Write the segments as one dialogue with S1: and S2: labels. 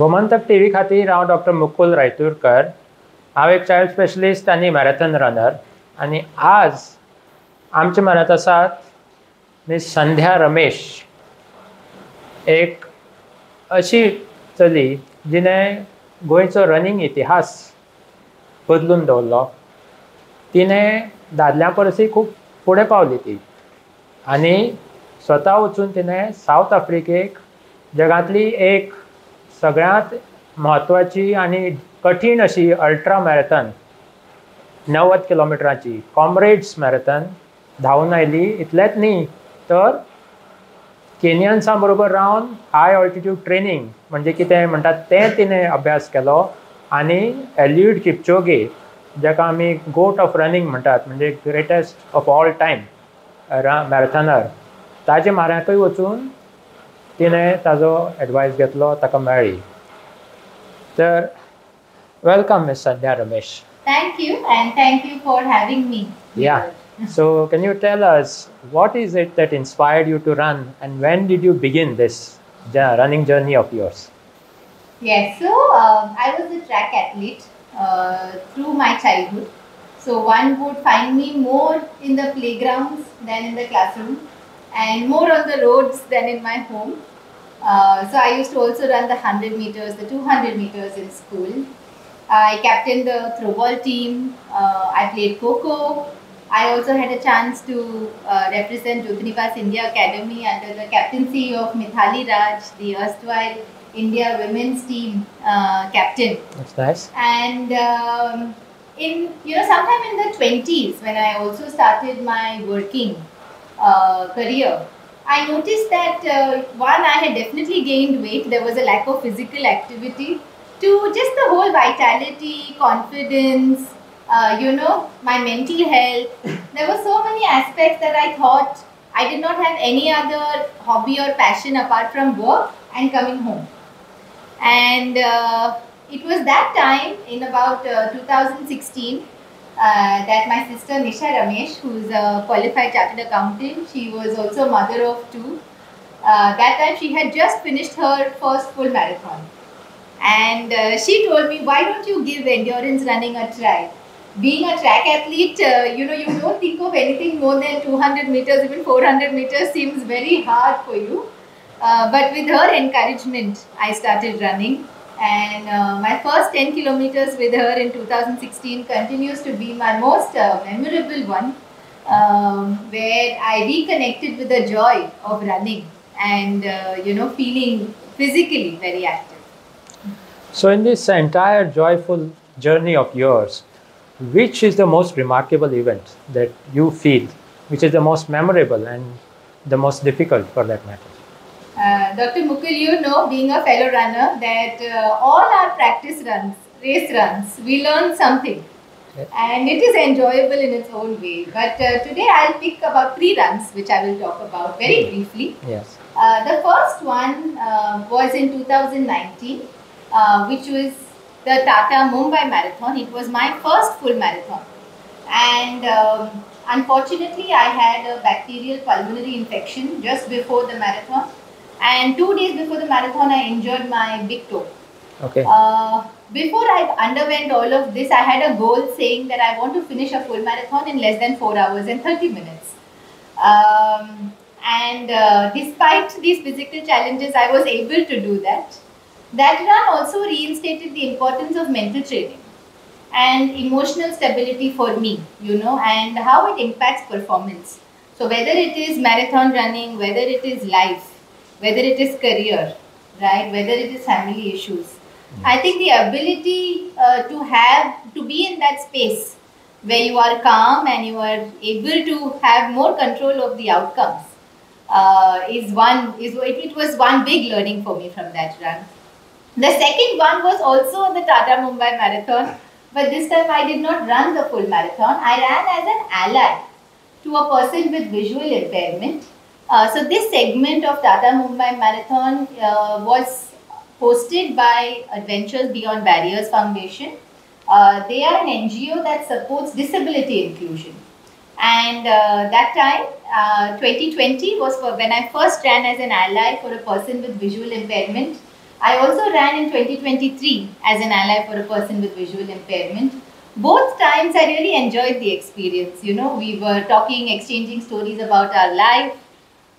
S1: Gomantak T V खातीर हांव doctor Mukul Raiturkar हांव एक चायल्ड स्पेशलिस्ट आनी मॅरेथॉन रनर आनी आज आमचे म्हणत आसात मिस संध्या रमेश एक अशी चली जिणें गोंयचो रनिंग इतिहास बदलून दवरलो. तिणें दादल्या परसय खूब फुडें पावली ती आनी स्वता वचून तिणें सावथ आफ्रिकेक जगांतली एक सगळ्यांत म्हत्वाची आनी कठीण अशी अल्ट्रा मॅरेथॉन णव्वद किलोमिटराची कॉम्रेड्स मॅरेथॉन धांवन आयली इतलेंच न्ही तर केनियन्सां बरोबर रावन हाय ऑल्टिट्यूड ट्रेनींग म्हणजे कितें म्हणटात तें तिणें अभ्यास केलो आनी एल्यूड किपचोगे जाका आमी गोट ऑफ रनिंग म्हणटात म्हणजे greatest of all time marathoner ताजे म्हाऱ्यांतूय वचून तिणें ताजो एडवायस घेतलो ताका मेळ्ळी तर welcome miss Sandhya Ramesh
S2: Thank you, and thank you for having me.
S1: Yeah. So, can you tell us what is it that inspired you to run, and when did you begin this ja- running journey of yours?
S2: Yes, so um, I was a track athlete uh, through my childhood. So one would find me more in the playgrounds than in the classroom, and more on the roads than in my home. Uh, so I used to also run the 100 meters, the 200 meters in school. I captained the throwball team. Uh, I played kho-kho. I also had a chance to uh, represent Jyotinivas India Academy under the captaincy of Mithali Raj, the erstwhile India women's team uh, captain.
S1: That's nice.
S2: And um, in you know sometime in the twenties, when I also started my working uh, career, I noticed that uh, one I had definitely gained weight. There was a lack of physical activity. To just the whole vitality, confidence, uh, you know, my mental health. There were so many aspects that I thought I did not have any other hobby or passion apart from work and coming home. And uh, it was that time in about uh, 2016 uh, that my sister Nisha Ramesh, who's a qualified chartered accountant, she was also mother of two. Uh, that time she had just finished her first full marathon. And uh, she told me, why don't you give endurance running a try? Being a track athlete, uh, you know, you don't think of anything more than 200 meters, even 400 meters seems very hard for you. Uh, but with her encouragement, I started running. And uh, my first 10 kilometers with her in 2016 continues to be my most uh, memorable one, um, where I reconnected with the joy of running and, uh, you know, feeling physically very active.
S1: So, in this entire joyful journey of yours, which is the most remarkable event that you feel, which is the most memorable and the most difficult for that matter?
S2: Uh, Dr. Mukul, you know, being a fellow runner, that uh, all our practice runs, race runs, we learn something. And it is enjoyable in its own way. But uh, today I'll pick about three runs, which I will talk about very briefly.
S1: Yes.
S2: Uh, the first one uh, was in 2019, uh, which was the Tata Mumbai Marathon. It was my first full marathon. And um, unfortunately, I had a bacterial pulmonary infection just before the marathon. And two days before the marathon, I injured my big toe.
S1: Okay.
S2: Uh, before I underwent all of this, I had a goal saying that I want to finish a full marathon in less than 4 hours and 30 minutes. Um, and uh, despite these physical challenges, I was able to do that. That run also reinstated the importance of mental training and emotional stability for me, you know, and how it impacts performance. So, whether it is marathon running, whether it is life, whether it is career, right, whether it is family issues, I think the ability uh, to have, to be in that space where you are calm and you are able to have more control of the outcomes uh, is one, is it, it was one big learning for me from that run. The second one was also the Tata Mumbai Marathon, but this time I did not run the full marathon. I ran as an ally to a person with visual impairment. Uh, so this segment of Tata Mumbai Marathon uh, was hosted by Adventures Beyond Barriers Foundation. Uh, they are an NGO that supports disability inclusion. And uh, that time, uh, 2020 was for when I first ran as an ally for a person with visual impairment. I also ran in 2023 as an ally for a person with visual impairment. Both times I really enjoyed the experience. You know, we were talking, exchanging stories about our life,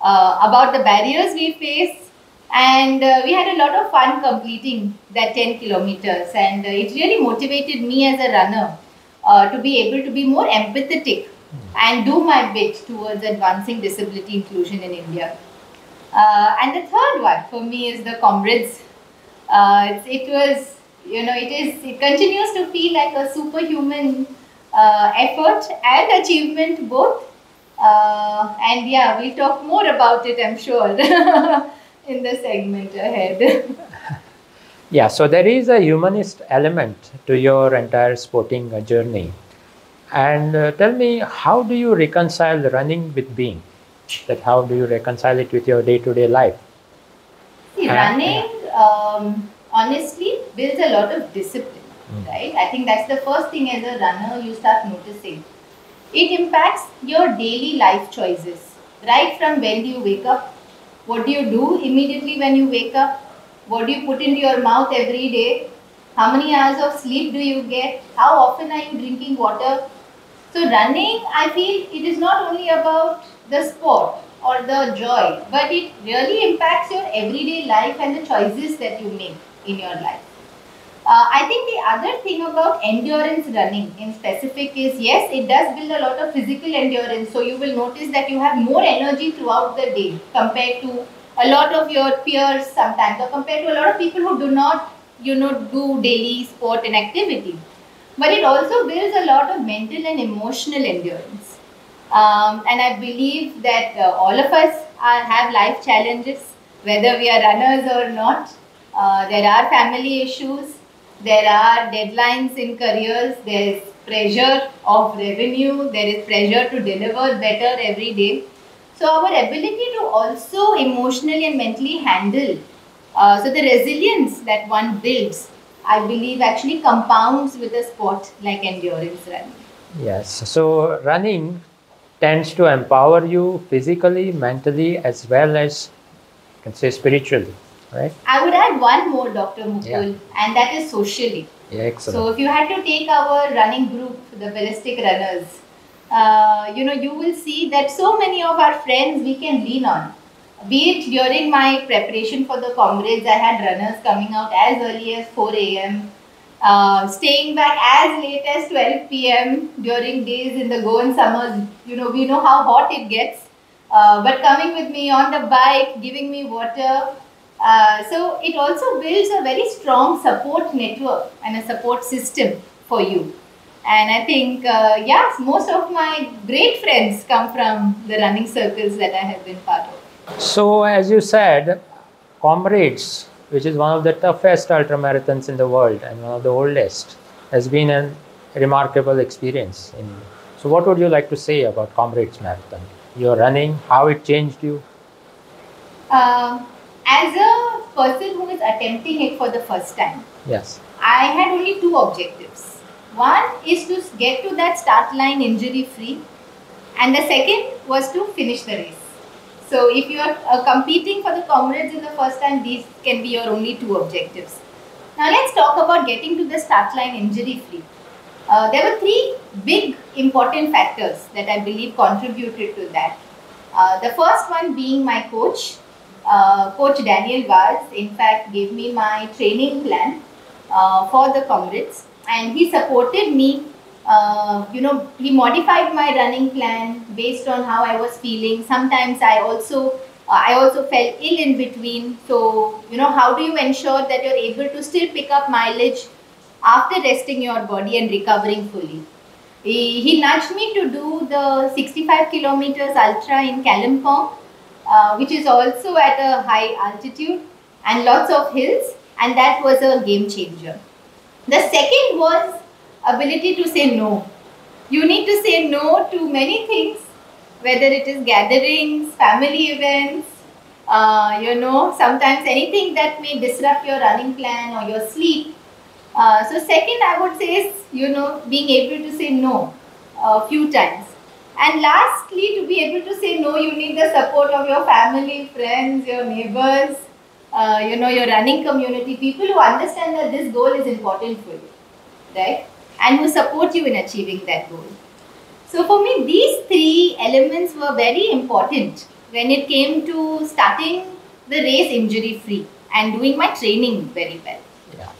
S2: uh, about the barriers we face, and uh, we had a lot of fun completing that 10 kilometers. And uh, it really motivated me as a runner uh, to be able to be more empathetic and do my bit towards advancing disability inclusion in India. Uh, and the third one for me is the comrades. Uh, it, it, was, you know, it is, it continues to feel like a superhuman uh, effort and achievement both. Uh, and yeah, we'll talk more about it, I'm sure, in the segment ahead.
S1: yeah, so there is a humanist element to your entire sporting journey. And uh, tell me, how do you reconcile running with being? That how do you reconcile it with your day-to-day life?
S2: See, running um, honestly builds a lot of discipline, mm. right? I think that's the first thing as a runner you start noticing. It impacts your daily life choices, right from when do you wake up, what do you do immediately when you wake up, what do you put into your mouth every day, how many hours of sleep do you get, how often are you drinking water, so running, I feel it is not only about the sport or the joy, but it really impacts your everyday life and the choices that you make in your life. Uh, I think the other thing about endurance running in specific is yes, it does build a lot of physical endurance. So you will notice that you have more energy throughout the day compared to a lot of your peers sometimes, or compared to a lot of people who do not, you know, do daily sport and activity but it also builds a lot of mental and emotional endurance. Um, and I believe that uh, all of us are, have life challenges, whether we are runners or not. Uh, there are family issues, there are deadlines in careers, there is pressure of revenue, there is pressure to deliver better every day. So, our ability to also emotionally and mentally handle, uh, so the resilience that one builds I believe actually compounds with a sport like endurance running.
S1: Yes, so running tends to empower you physically, mentally, as well as can say spiritually, right?
S2: I would add one more, Dr. Mukul, yeah. and that is socially.
S1: Yeah, excellent.
S2: So if you had to take our running group, the ballistic runners, uh, you know, you will see that so many of our friends we can lean on be it during my preparation for the comrades, I had runners coming out as early as 4 a.m., uh, staying back as late as 12 p.m. during days in the Goan summers. You know, we know how hot it gets, uh, but coming with me on the bike, giving me water. Uh, so it also builds a very strong support network and a support system for you. And I think, uh, yes, most of my great friends come from the running circles that I have been part of.
S1: So, as you said, Comrades, which is one of the toughest ultramarathons in the world and one of the oldest, has been a remarkable experience. In, so, what would you like to say about Comrades Marathon? Your running, how it changed you?
S2: Uh, as a person who is attempting it for the first time,
S1: yes,
S2: I had only two objectives. One is to get to that start line injury free, and the second was to finish the race. So if you are uh, competing for the comrades in the first time, these can be your only two objectives. Now let's talk about getting to the start line injury free. Uh, there were three big important factors that I believe contributed to that. Uh, the first one being my coach, uh, Coach Daniel Vaz, in fact, gave me my training plan uh, for the comrades and he supported me uh, you know, he modified my running plan based on how I was feeling. Sometimes I also uh, I also felt ill in between. So, you know, how do you ensure that you're able to still pick up mileage after resting your body and recovering fully? He, he nudged me to do the 65 kilometers ultra in Kalimpong, uh, which is also at a high altitude and lots of hills, and that was a game changer. The second was ability to say no. You need to say no to many things, whether it is gatherings, family events, uh, you know, sometimes anything that may disrupt your running plan or your sleep. Uh, so second, I would say is, you know, being able to say no a few times. And lastly, to be able to say no, you need the support of your family, friends, your neighbors. uh, you know, your running community, people who understand that this goal is important for you, right? And who support you in achieving that goal. So for me, these three elements were very important when it came to starting the race injury free and doing my training very well.
S1: Yeah.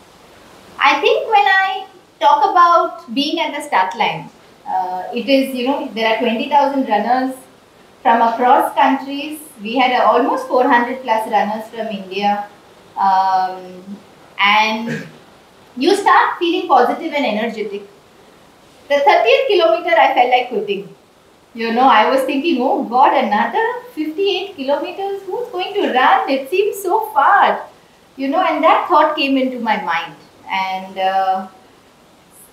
S2: I think when I talk about being at the start line, uh, it is, you know, there are 20,000 runners from across countries. We had uh, almost 400 plus runners from India. Um, and you start feeling positive and energetic. The 30th kilometer, I felt like quitting. You know, I was thinking, oh God, another 58 kilometers, who's going to run? It seems so far. You know, and that thought came into my mind. And uh,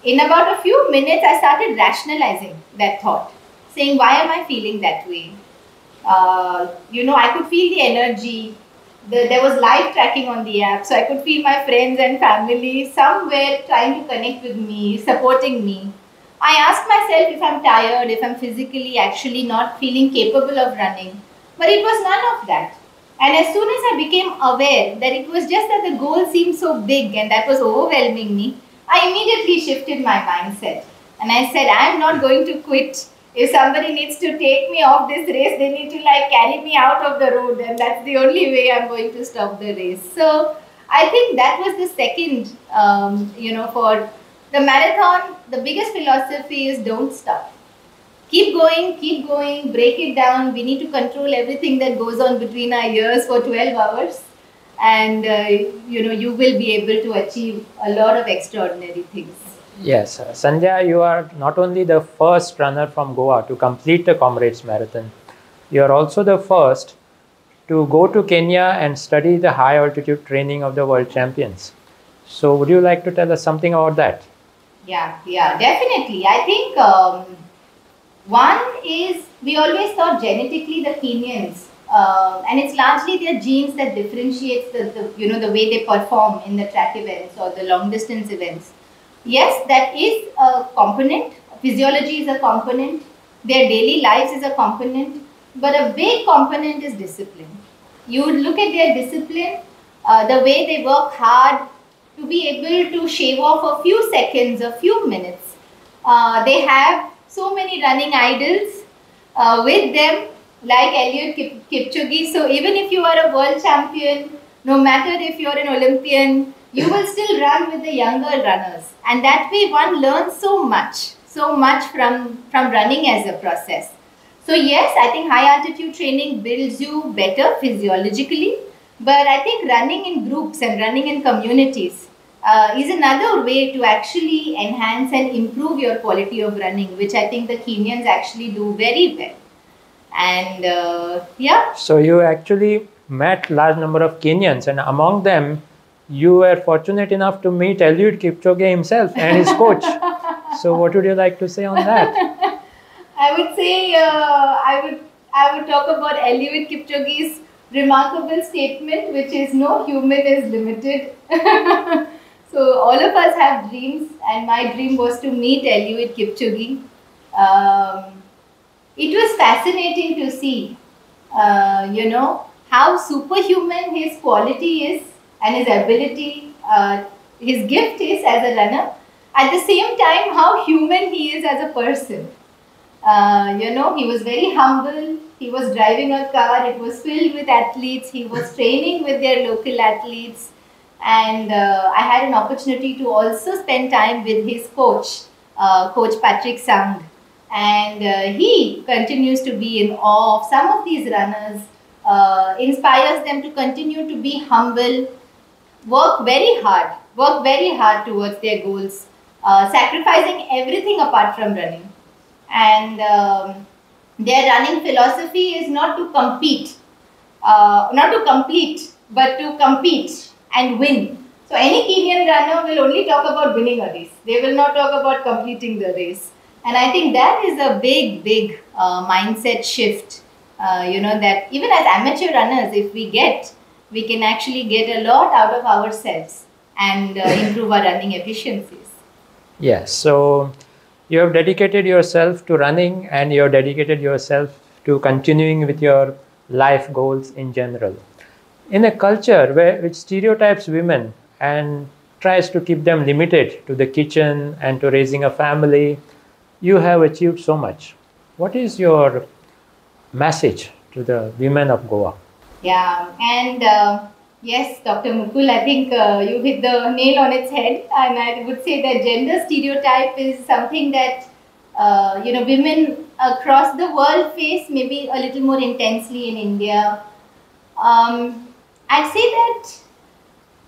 S2: in about a few minutes, I started rationalizing that thought, saying, Why am I feeling that way? Uh, you know, I could feel the energy. The, there was live tracking on the app, so I could feel my friends and family somewhere trying to connect with me, supporting me. I asked myself if I'm tired, if I'm physically actually not feeling capable of running, but it was none of that. And as soon as I became aware that it was just that the goal seemed so big and that was overwhelming me, I immediately shifted my mindset. And I said, I'm not going to quit. If somebody needs to take me off this race, they need to like carry me out of the road, and that's the only way I'm going to stop the race. So I think that was the second, um, you know, for the marathon, the biggest philosophy is don't stop. Keep going, keep going, break it down. We need to control everything that goes on between our ears for 12 hours and uh, you know you will be able to achieve a lot of extraordinary things.
S1: Yes sandhya you are not only the first runner from goa to complete the comrades marathon you are also the first to go to kenya and study the high altitude training of the world champions. So would you like to tell us something about that?
S2: Yeah yeah definitely. I think um, one is we always thought genetically the kenyans uh, and it's largely their genes that differentiates the, the, you know the way they perform in the track events or the long distance events. Yes that is a component. Physiology is a component. Their daily lives is a component. But a big component is discipline. You would look at their discipline uh, the way they work hard to be able to shave off a few seconds a few minutes. Uh, they have so many running idols uh, with them like Eliud Kip- Kipchoge. So even if you are a world champion, no matter if you're an Olympian, you will still run with the younger runners. And that way one learns so much, so much from, from running as a process. So yes, I think high altitude training builds you better physiologically, but I think running in groups and running in communities uh, is another way to actually enhance and improve your quality of running, which I think the Kenyans actually do very well and uh, yeah.
S1: So you actually met large number of kenyans and among them you were fortunate enough to meet eliud kipchoge himself and his coach. So what would you like to say on that?
S2: I would say uh, i would i would talk about eliud kipchoge's remarkable statement which is no human is limited. So all of us have dreams and my dream was to meet eliud kipchoge. Um, it was fascinating to see, uh, you know, how superhuman his quality is and his ability, uh, his gift is as a runner. At the same time, how human he is as a person. Uh, you know, he was very humble. He was driving a car. It was filled with athletes. He was training with their local athletes. And uh, I had an opportunity to also spend time with his coach, uh, Coach Patrick Sang and uh, he continues to be in awe of some of these runners, uh, inspires them to continue to be humble, work very hard, work very hard towards their goals, uh, sacrificing everything apart from running. And um, their running philosophy is not to compete, uh, not to complete, but to compete and win. So any Kenyan runner will only talk about winning a race. They will not talk about completing the race. And I think that is a big, big uh, mindset shift. Uh, you know, that even as amateur runners, if we get, we can actually get a lot out of ourselves and uh, improve our running efficiencies.
S1: Yes. So you have dedicated yourself to running and you have dedicated yourself to continuing with your life goals in general. in a culture where which stereotypes women and tries to keep them limited to the kitchen and to raising a family, you have achieved so much. What is your message to the women of Goa?
S2: Yeah, and uh, yes, Dr. Mukul, I think uh, you hit the nail on its head, and I would say that gender stereotype is something that uh, you know women across the world face maybe a little more intensely in India. Um, I'd say that,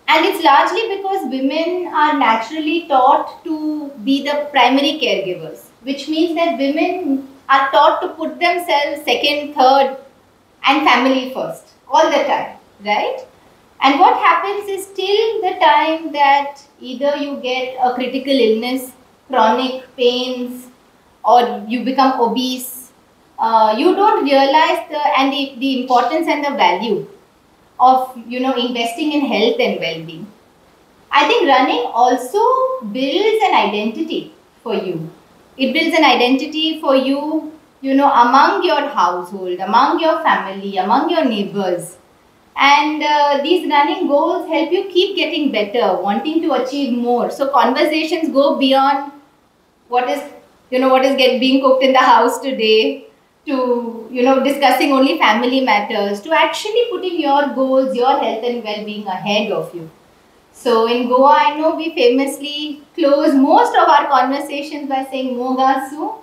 S2: and it's largely because women are naturally taught to be the primary caregivers, which means that women are taught to put themselves second, third, and family first all the time, right? And what happens is till the time that either you get a critical illness, chronic pains, or you become obese, uh, you don't realize the and the, the importance and the value of you know investing in health and well-being. I think running also builds an identity for you. It builds an identity for you, you know, among your household, among your family, among your neighbors. And uh, these running goals help you keep getting better, wanting to achieve more. So conversations go beyond what is, you know, what is being cooked in the house today to, you know, discussing only family matters to actually putting your goals, your health and well-being ahead of you. So in Goa, I know we famously close most of our conversations by saying Moga Su.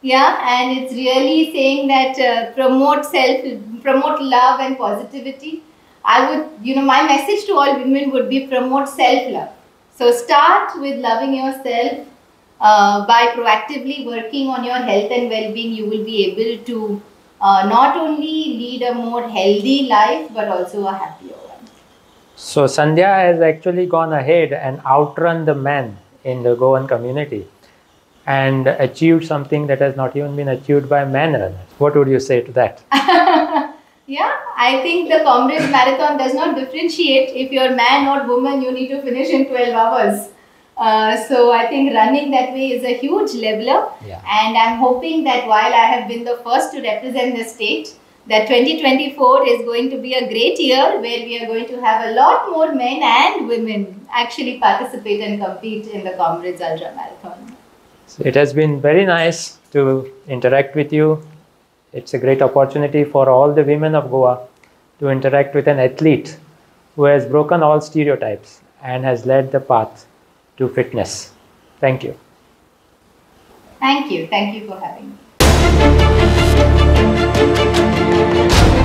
S2: Yeah, and it's really saying that uh, promote self, promote love and positivity. I would, you know, my message to all women would be promote self-love. So start with loving yourself. Uh, by proactively working on your health and well-being, you will be able to uh, not only lead a more healthy life, but also a happier.
S1: So Sandhya has actually gone ahead and outrun the men in the Goan community and achieved something that has not even been achieved by men runners. What would you say to that?
S2: Yeah, I think the Comrades Marathon does not differentiate if you're a man or woman, you need to finish in 12 hours. Uh, so I think running that way is a huge leveler.
S1: Yeah.
S2: And I'm hoping that while I have been the first to represent the state, that 2024 is going to be a great year where we are going to have a lot more men and women actually participate and compete in the Comrades Ultra Marathon.
S1: So it has been very nice to interact with you. It's a great opportunity for all the women of Goa to interact with an athlete who has broken all stereotypes and has led the path to fitness. Thank you.
S2: Thank you. Thank you for having me. Thank you.